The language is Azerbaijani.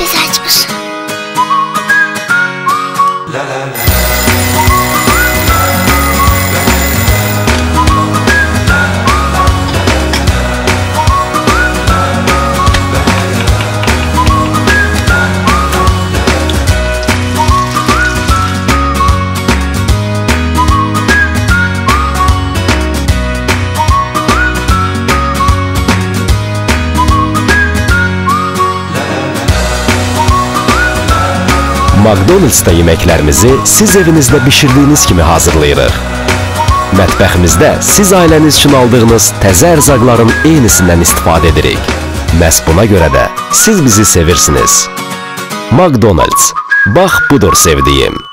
Biz açmışım. La. McDonald's-da yeməklərimizi siz evinizdə bişirdiyiniz kimi hazırlayırıq. Mətbəximizdə siz ailəniz üçün aldığınız təzə ərzaqların eynisindən istifadə edirik. Məhz buna görə də siz bizi sevirsiniz. McDonald's. Bax budur sevdiyim.